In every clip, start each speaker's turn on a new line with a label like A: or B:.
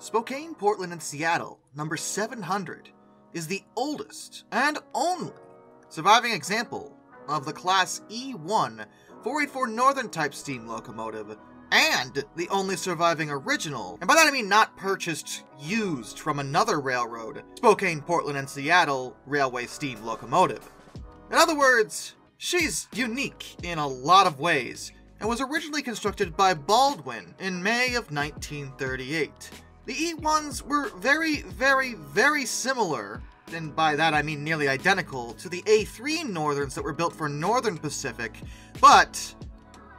A: Spokane, Portland, and Seattle, number 700, is the oldest and only surviving example of the Class E1 484 Northern type steam locomotive, and the only surviving original, and by that I mean not purchased, used from another railroad, Spokane, Portland, and Seattle Railway steam locomotive. In other words, she's unique in a lot of ways, and was originally constructed by Baldwin in May of 1938. The E1s were very, very, very similar, and by that I mean nearly identical, to the A3 Northerns that were built for Northern Pacific, but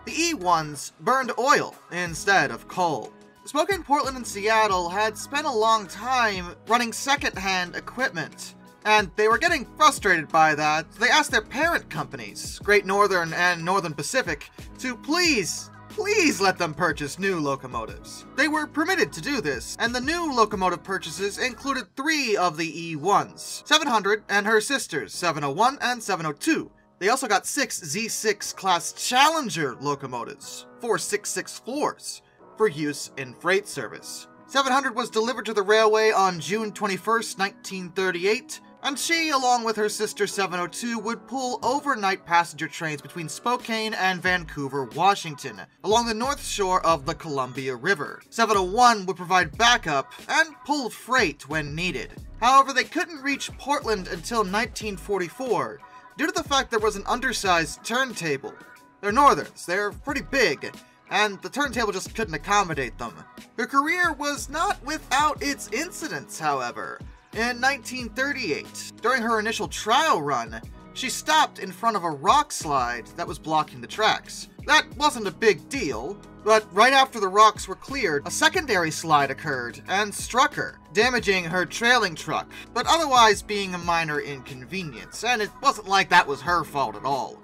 A: the E1s burned oil instead of coal. Spokane, Portland, and Seattle had spent a long time running second-hand equipment, and they were getting frustrated by that. So they asked their parent companies, Great Northern and Northern Pacific, to please please let them purchase new locomotives. They were permitted to do this, and the new locomotive purchases included three of the E1s 700 and her sisters, 701 and 702. They also got six Z6 class Challenger locomotives, four 664s, for use in freight service. 700 was delivered to the railway on June 21st, 1938, and she, along with her sister 702, would pull overnight passenger trains between Spokane and Vancouver, Washington, along the north shore of the Columbia River. 701 would provide backup and pull freight when needed. However, they couldn't reach Portland until 1944, due to the fact there was an undersized turntable. They're northerns, they're pretty big, and the turntable just couldn't accommodate them. Her career was not without its incidents, however. In 1938, during her initial trial run, she stopped in front of a rock slide that was blocking the tracks. That wasn't a big deal, but right after the rocks were cleared, a secondary slide occurred and struck her, damaging her trailing truck, but otherwise being a minor inconvenience, and it wasn't like that was her fault at all.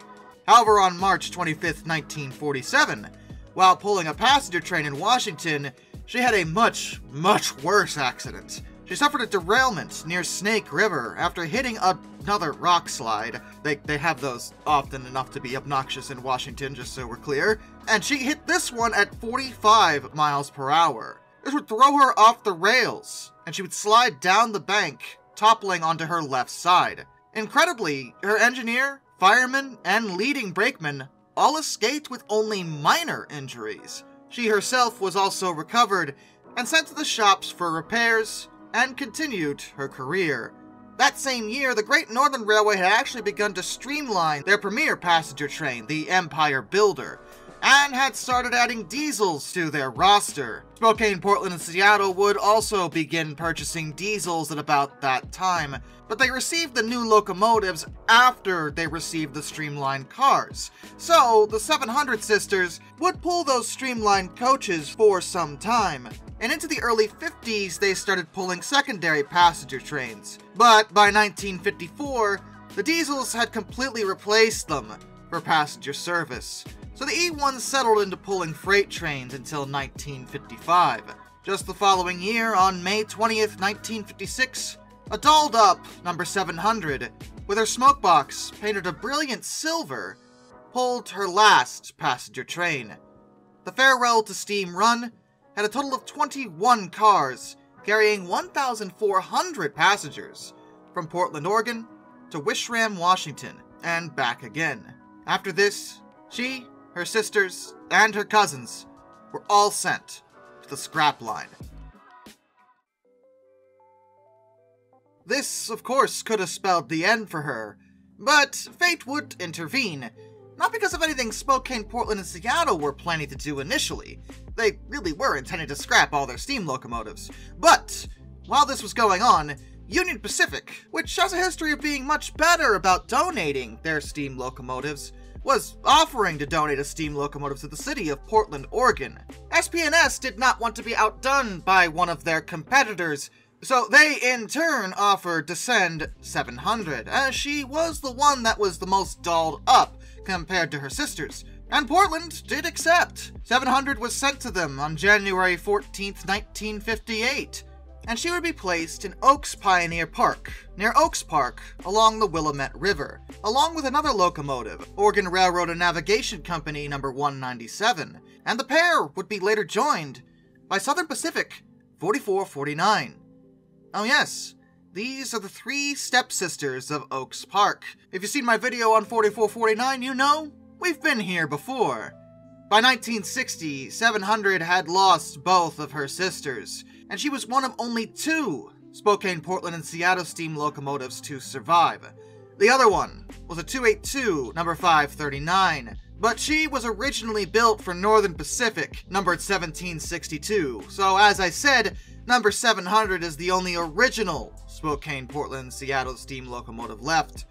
A: However, on March 25, 1947, while pulling a passenger train in Washington, she had a much, much worse accident. She suffered a derailment near Snake River after hitting another rock slide. They, they have those often enough to be obnoxious in Washington, just so we're clear. And she hit this one at 45 miles per hour. This would throw her off the rails, and she would slide down the bank, toppling onto her left side. Incredibly, her engineer, fireman, and leading brakeman all escaped with only minor injuries. She herself was also recovered and sent to the shops for repairs and continued her career. That same year, the Great Northern Railway had actually begun to streamline their premier passenger train, the Empire Builder, and had started adding diesels to their roster. Spokane, Portland, and Seattle would also begin purchasing diesels at about that time, but they received the new locomotives after they received the streamlined cars. So, the 700 sisters would pull those streamlined coaches for some time, and into the early 50s they started pulling secondary passenger trains. But by 1954, the diesels had completely replaced them for passenger service. So the E1 settled into pulling freight trains until 1955. Just the following year, on May 20th, 1956, a dolled up number 700, with her smokebox painted a brilliant silver, pulled her last passenger train. The farewell to Steam Run had a total of 21 cars, carrying 1,400 passengers, from Portland, Oregon to Wishram, Washington, and back again. After this, she, her sisters, and her cousins were all sent to the scrap line. This, of course, could have spelled the end for her, but fate would intervene. Not because of anything Spokane, Portland, and Seattle were planning to do initially. They really were intending to scrap all their steam locomotives. But, while this was going on, Union Pacific, which has a history of being much better about donating their steam locomotives, was offering to donate a steam locomotive to the city of Portland, Oregon. SP&S did not want to be outdone by one of their competitors, so they in turn offered to send 700, as she was the one that was the most dolled up compared to her sisters. And Portland did accept. 700 was sent to them on January 14, 1958, and she would be placed in Oaks Pioneer Park, near Oaks Park, along the Willamette River, along with another locomotive, Oregon Railroad and Navigation Company number 197, and the pair would be later joined by Southern Pacific 4449. Oh yes, these are the three stepsisters of Oaks Park. If you've seen my video on 4449, you know we've been here before. By 1960, 700 had lost both of her sisters, and she was one of only two Spokane, Portland, and Seattle steam locomotives to survive. The other one was a 282, number 539, but she was originally built for Northern Pacific, numbered 1762, so as I said, number 700 is the only original Spokane, Portland, Seattle steam locomotive left.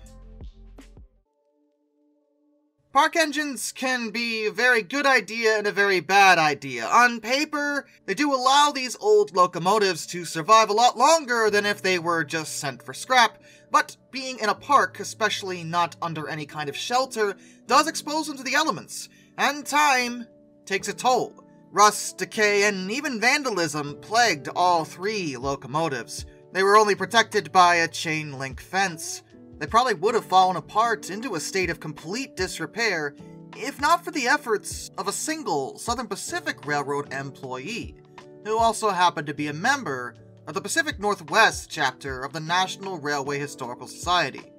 A: Park engines can be a very good idea and a very bad idea. On paper, they do allow these old locomotives to survive a lot longer than if they were just sent for scrap, but being in a park, especially not under any kind of shelter, does expose them to the elements, and time takes a toll. Rust, decay, and even vandalism plagued all three locomotives. They were only protected by a chain link fence. They probably would have fallen apart into a state of complete disrepair if not for the efforts of a single Southern Pacific Railroad employee, who also happened to be a member of the Pacific Northwest chapter of the National Railway Historical Society,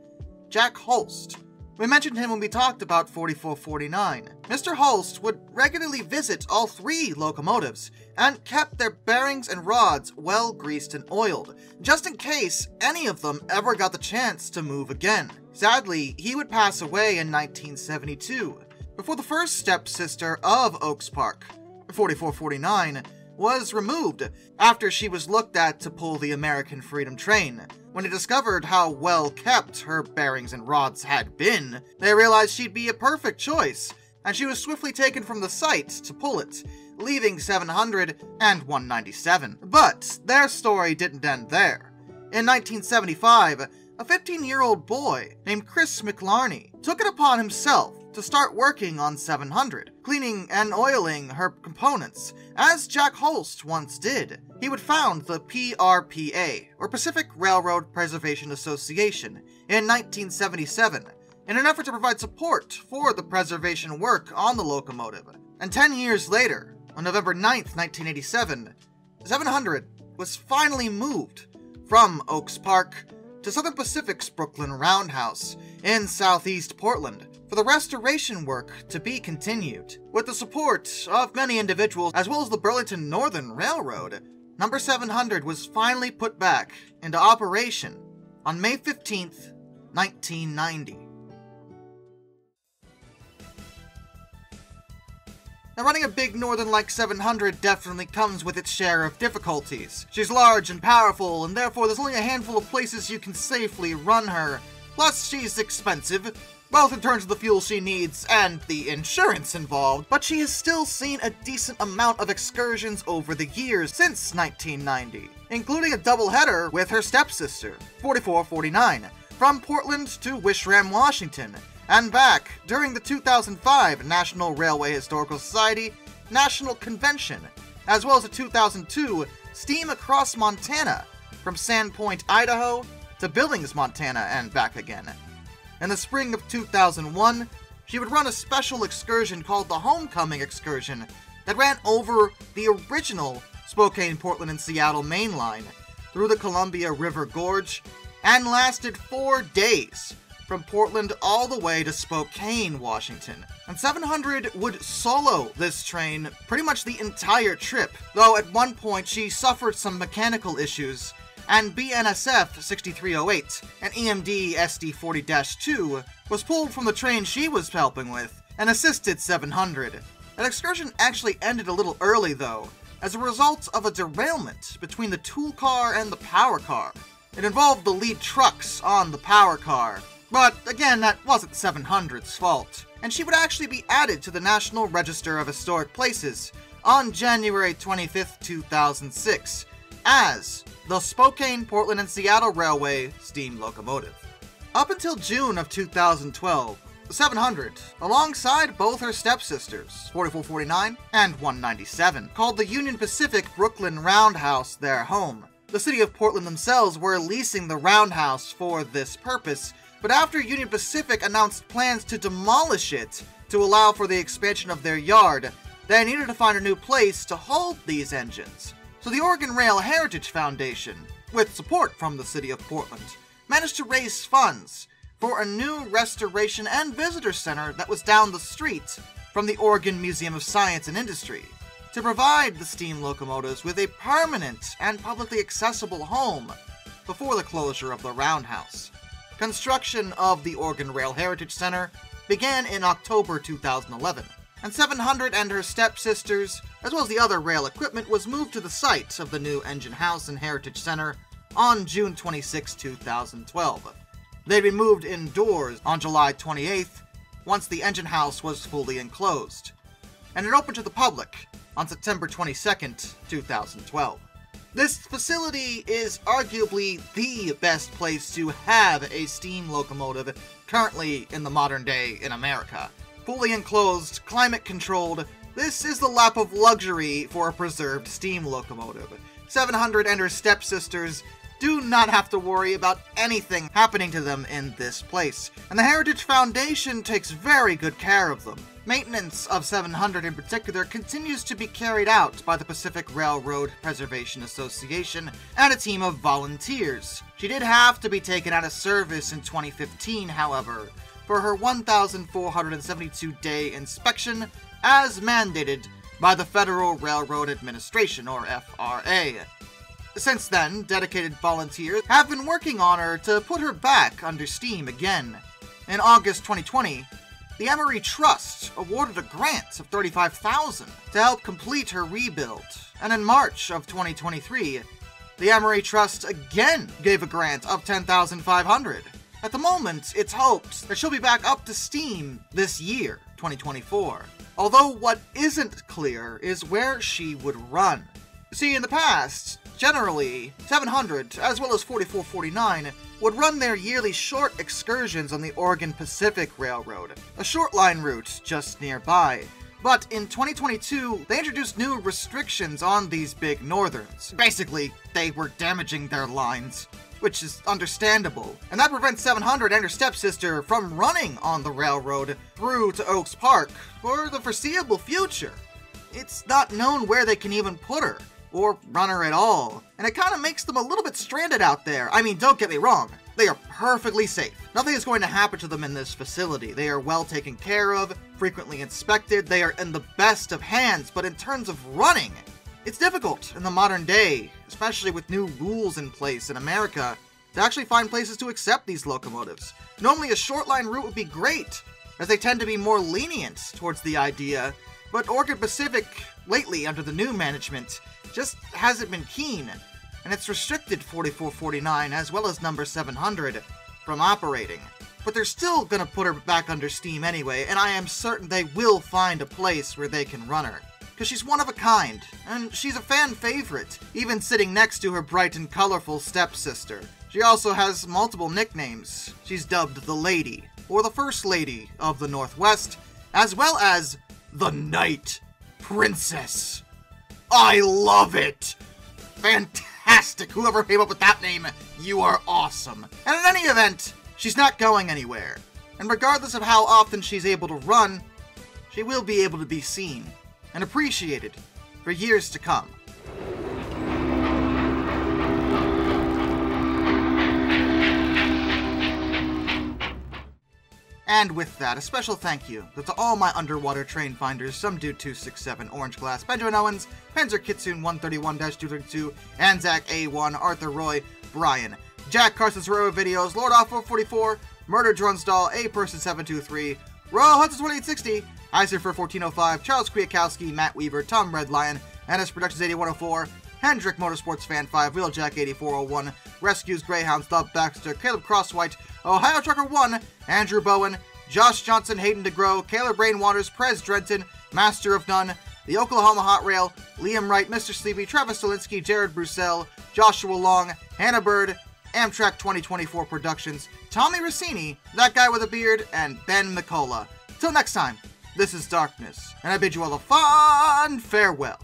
A: Jack Holst. We mentioned him when we talked about 4449. Mr. Holst would regularly visit all three locomotives and kept their bearings and rods well greased and oiled, just in case any of them ever got the chance to move again. Sadly, he would pass away in 1972, before the first stepsister of Oaks Park, 4449, was removed after she was looked at to pull the American Freedom Train. When they discovered how well kept her bearings and rods had been, they realized she'd be a perfect choice, and she was swiftly taken from the site to pull it, leaving 700 and 197. But their story didn't end there. In 1975, a 15 year old boy named Chris McLarney took it upon himself to start working on 700, cleaning and oiling her components, as Jack Holst once did. He would found the PRPA, or Pacific Railroad Preservation Association, in 1977, in an effort to provide support for the preservation work on the locomotive. And 10 years later, on November 9, 1987, 700 was finally moved from Oaks Park to Southern Pacific's Brooklyn Roundhouse in southeast Portland for the restoration work to be continued. With the support of many individuals as well as the Burlington Northern Railroad, number 700 was finally put back into operation on May 15th, 1990. Now, running a big Northern like 700 definitely comes with its share of difficulties. She's large and powerful, and therefore there's only a handful of places you can safely run her. Plus, she's expensive, both in terms of the fuel she needs and the insurance involved, but she has still seen a decent amount of excursions over the years since 1990, including a double-header with her stepsister, 4449, from Portland to Wishram, Washington, and back during the 2005 National Railway Historical Society National Convention, as well as the 2002 Steam Across Montana from Sandpoint, Idaho to Billings, Montana, and back again. In the spring of 2001, she would run a special excursion called the Homecoming Excursion that ran over the original Spokane, Portland, and Seattle main line through the Columbia River Gorge and lasted four days from Portland all the way to Spokane, Washington. And 700 would solo this train pretty much the entire trip, though at one point she suffered some mechanical issues, and BNSF 6308 an EMD SD 40 2 was pulled from the train she was helping with and assisted 700. That excursion actually ended a little early though, as a result of a derailment between the tool car and the power car. It involved the lead trucks on the power car, but again, that wasn't 700's fault, and she would actually be added to the National Register of Historic Places on January 25, 2006, as the Spokane, Portland, and Seattle Railway steam locomotive. Up until June of 2012, 700, alongside both her stepsisters, 4449 and 197, called the Union Pacific Brooklyn Roundhouse their home. The city of Portland themselves were leasing the roundhouse for this purpose, but after Union Pacific announced plans to demolish it to allow for the expansion of their yard, they needed to find a new place to hold these engines. So the Oregon Rail Heritage Foundation, with support from the city of Portland, managed to raise funds for a new restoration and visitor center that was down the street from the Oregon Museum of Science and Industry to provide the steam locomotives with a permanent and publicly accessible home before the closure of the roundhouse. Construction of the Oregon Rail Heritage Center began in October 2011, and 700 and her stepsisters, as well as the other rail equipment, was moved to the site of the new engine house and heritage center on June 26, 2012. They'd be moved indoors on July 28th once the engine house was fully enclosed, and it opened to the public on September 22, 2012. This facility is arguably the best place to have a steam locomotive currently in the modern day in America. Fully enclosed, climate controlled, this is the lap of luxury for a preserved steam locomotive. 700 and her stepsisters do not have to worry about anything happening to them in this place, and the Heritage Foundation takes very good care of them. Maintenance of 700 in particular continues to be carried out by the Pacific Railroad Preservation Association and a team of volunteers. She did have to be taken out of service in 2015, however, for her 1,472 day inspection as mandated by the Federal Railroad Administration, or FRA. Since then, dedicated volunteers have been working on her to put her back under steam again. In August 2020, the Emory Trust awarded a grant of 35000 to help complete her rebuild, and in March of 2023, the Emory Trust again gave a grant of 10500 At the moment, it's hoped that she'll be back up to steam this year, 2024. Although what isn't clear is where she would run. See, in the past, generally, 700, as well as 4449, would run their yearly short excursions on the Oregon Pacific Railroad, a short line route just nearby. But in 2022, they introduced new restrictions on these big northerns. Basically, they were damaging their lines, which is understandable. And that prevents 700 and her stepsister from running on the railroad through to Oaks Park for the foreseeable future. It's not known where they can even put her or runner at all. And it kind of makes them a little bit stranded out there. I mean, don't get me wrong, they are perfectly safe. Nothing is going to happen to them in this facility. They are well taken care of, frequently inspected, they are in the best of hands, but in terms of running, it's difficult in the modern day, especially with new rules in place in America, to actually find places to accept these locomotives. Normally, a short line route would be great, as they tend to be more lenient towards the idea, but Oregon Pacific, lately under the new management, just hasn't been keen, and it's restricted 4449 as well as number 700 from operating. But they're still gonna put her back under steam anyway, and I am certain they will find a place where they can run her. Because she's one of a kind, and she's a fan favorite, even sitting next to her bright and colorful stepsister. She also has multiple nicknames. She's dubbed the Lady, or the First Lady of the Northwest, as well as the Night Princess. I love it! Fantastic! Whoever came up with that name, you are awesome. And in any event, she's not going anywhere. And regardless of how often she's able to run, she will be able to be seen and appreciated for years to come. And with that, a special thank you to all my underwater train finders, some dude 267, Orange Glass, Benjamin Owens, Panzer Kitsune 131-232, Anzac A1, Arthur Roy, Brian, Jack Carson's Row Videos, Lord Off 444, Murder Drunstall, A Person 723, Raw Hudson 2860, Iser for 1405, Charles Kwiatkowski, Matt Weaver, Tom Red Lion, NS Productions 8104, Hendrick Motorsports Fan 5, Wheeljack 8401, Rescues Greyhounds, Dub Baxter, Caleb Crosswhite, Ohio Trucker 1, Andrew Bowen, Josh Johnson, Hayden DeGrow, Caleb Brainwaters, Prez Drenton, Master of None, the Oklahoma Hot Rail, Liam Wright, Mr. Sleepy, Travis Stolinsky, Jared Brussel, Joshua Long, Hannah Bird, Amtrak 2024 Productions, Tommy Rossini, that guy with a beard, and Ben McCullough. Till next time, this is Darkness, and I bid you all a fond farewell.